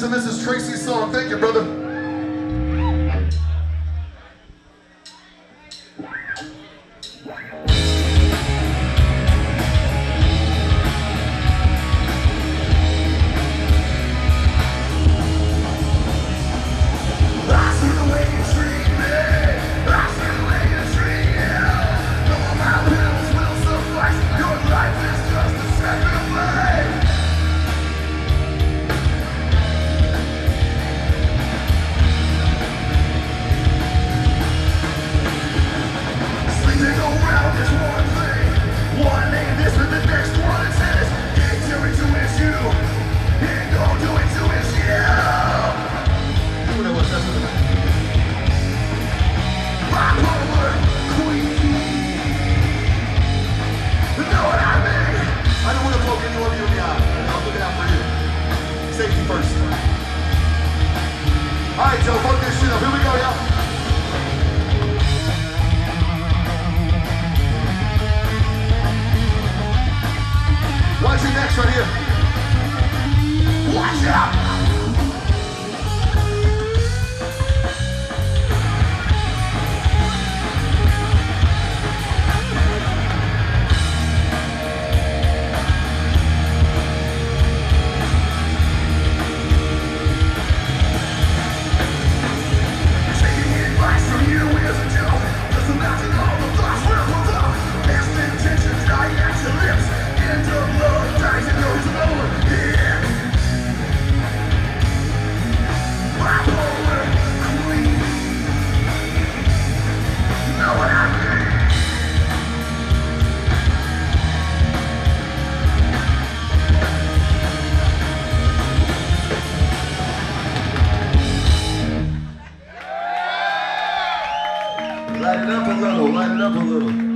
Mrs. and Mrs. Tracy song. Thank you, brother. right, Joe, fuck this shit up. Here we go, y'all. Watch it next right here. Watch it up. Light it up a little, light it up a little.